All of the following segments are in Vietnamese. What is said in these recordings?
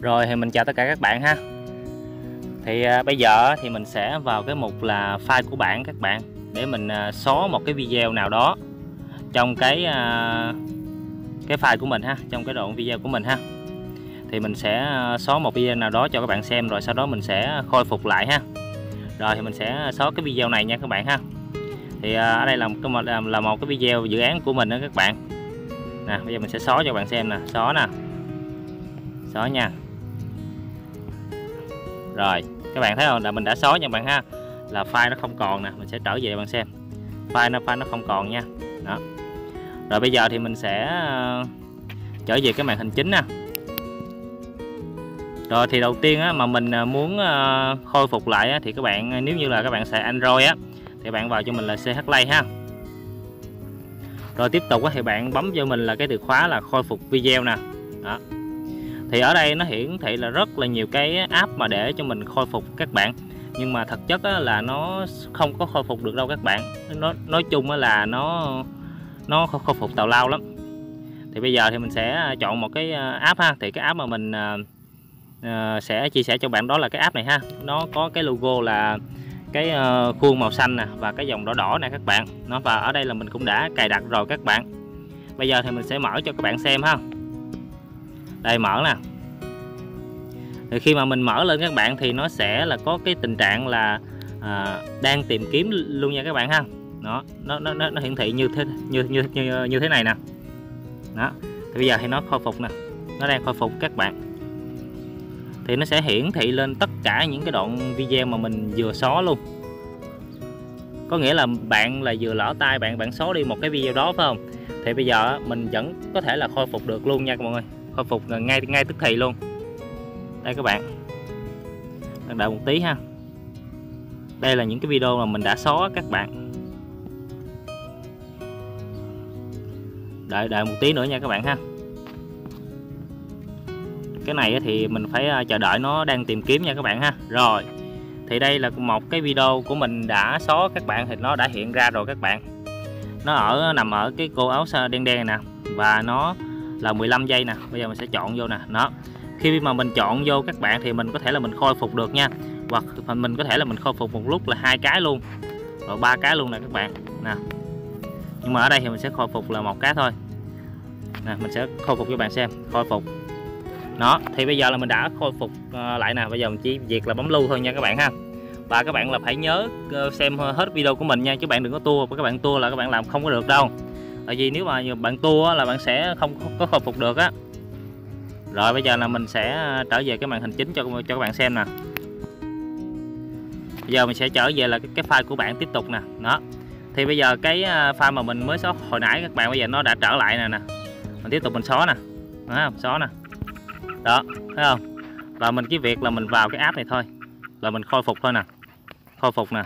Rồi thì mình chào tất cả các bạn ha. Thì à, bây giờ thì mình sẽ vào cái mục là file của bạn các bạn Để mình à, xóa một cái video nào đó Trong cái à, cái file của mình ha Trong cái đoạn video của mình ha. Thì mình sẽ à, xóa một video nào đó cho các bạn xem Rồi sau đó mình sẽ khôi phục lại ha. Rồi thì mình sẽ xóa cái video này nha các bạn ha. Thì à, ở đây là một, cái- là, là một cái video dự án của mình đó các bạn. Nè bây giờ mình sẽ xóa cho các bạn xem nè. Xóa nè. Xóa nha rồi các bạn thấy không? Là mình đã xóa nha bạn ha. Là file nó không còn nè mình sẽ trở về bạn xem. File nó file nó không còn nha. Đó. Rồi bây giờ thì mình sẽ ờ, trở về cái màn hình chính nè rồi thì đầu tiên á, mà mình ờ, muốn ờ, khôi phục lại á, thì các bạn nếu như là các bạn xài Android á thì bạn vào cho mình là CH Play ha. Rồi tiếp tục á, thì bạn bấm cho mình là cái từ khóa là khôi phục video nè. Đó thì ở đây nó hiển thị là rất là nhiều cái app mà để cho mình khôi phục các bạn. Nhưng mà thật chất là nó không có khôi phục được đâu các bạn. Nó, nói chung là nó nó không khôi phục tào lao lắm. Thì bây giờ thì mình sẽ chọn một cái ờ, app ha. Thì cái app mà mình ờ, ờ, sẽ chia sẻ cho bạn đó là cái app này ha. Nó có cái logo là cái khuôn màu xanh nè và cái dòng đỏ đỏ nè các bạn. Nó và ở đây là mình cũng đã cài đặt rồi các bạn. Bây giờ thì mình sẽ mở cho các bạn xem ha đây mở nè. Thì khi mà mình mở lên các bạn thì nó sẽ là có cái tình trạng là à, đang tìm kiếm luôn nha các bạn ha. Nó nó nó nó nó hiển thị như thế như như như, như thế này nè. Đó thì bây giờ thì nó khôi phục nè. Nó đang khôi phục các bạn. Thì nó sẽ hiển thị lên tất cả những cái đoạn video mà mình vừa xóa luôn. Có nghĩa là bạn là vừa lỡ tay bạn bạn xóa đi một cái video đó phải không? Thì bây giờ mình vẫn có thể là khôi phục được luôn nha mọi người khôi phục ngay ngay tức thì luôn. Đây các bạn. Bạn đợi một tí ha. Đây là những cái video mà mình đã xóa các bạn. Đợi đợi một tí nữa nha các bạn ha. Cái này thì mình phải à, chờ đợi nó đang tìm kiếm nha các bạn ha. Rồi, thì đây là một cái video của mình đã xóa các bạn thì nó đã hiện ra rồi các bạn. Nó ở, nằm ở cái cô áo đen đen này nè, và nó là 15 giây nè. Bây giờ mình sẽ chọn vô nè. Nó khi mà mình chọn vô các bạn thì mình có thể là mình khôi phục được nha. Hoặc mình có thể là mình khôi phục một lúc là hai cái luôn. Rồi ba cái luôn nè các bạn. Nè. Nhưng mà ở đây thì mình sẽ khôi phục là một cái thôi. Nè, mình sẽ khôi phục cho bạn xem. Khôi phục. Nó. thì bây giờ là mình đã khôi phục ờ, lại nè. Bây giờ mình chỉ việc là bấm lưu thôi nha các bạn ha. Và các bạn là phải nhớ ờ, xem hết video của mình nha. Chứ bạn đừng có tua. Các bạn tua là các bạn làm không có được đâu tại vì nếu mà bạn tua là bạn sẽ không có khôi phục được á. Rồi bây giờ là mình sẽ à, trở về cái màn hình chính cho cho các bạn xem nè. Bây giờ mình sẽ trở về là cái, cái file của bạn tiếp tục nè. Đó. Thì bây giờ cái à, file mà mình mới xóa hồi nãy các bạn bây giờ nó đã trở lại nè nè. Mình tiếp tục mình xóa nè. Đó, không? xóa nè. Đó thấy không? Và mình cái việc là mình vào cái app này thôi. Là mình khôi phục thôi nè. Khôi phục nè.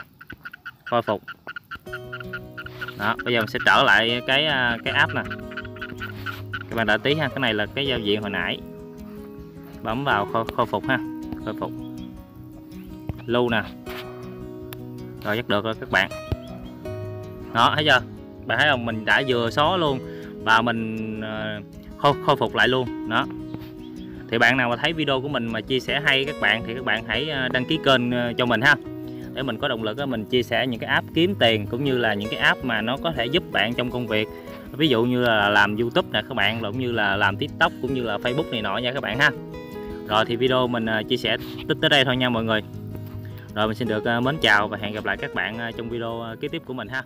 Khôi phục đó bây giờ mình sẽ trở lại cái à, cái app nè. Các bạn đợi tí ha cái này là cái giao diện hồi nãy. Bấm vào khôi, khôi phục ha khôi phục. Lưu nè. Rồi chắc được rồi các bạn. Đó thấy chưa? Bạn thấy không? Mình đã vừa xóa luôn và mình à, khôi, khôi phục lại luôn. Đó. Thì bạn nào mà thấy video của mình mà chia sẻ hay các bạn thì các bạn hãy à, đăng ký kênh cho mình ha để mình có động lực mình chia sẻ những cái app kiếm tiền cũng như là những cái app mà nó có thể giúp bạn trong công việc. Ví dụ như là làm YouTube nè các bạn, cũng như là làm TikTok, cũng như là Facebook này nọ nha các bạn ha. Rồi thì video mình à, chia sẻ tích tới đây thôi nha mọi người. Rồi mình xin được à, mến chào và hẹn gặp lại các bạn à, trong video kế tiếp của mình ha.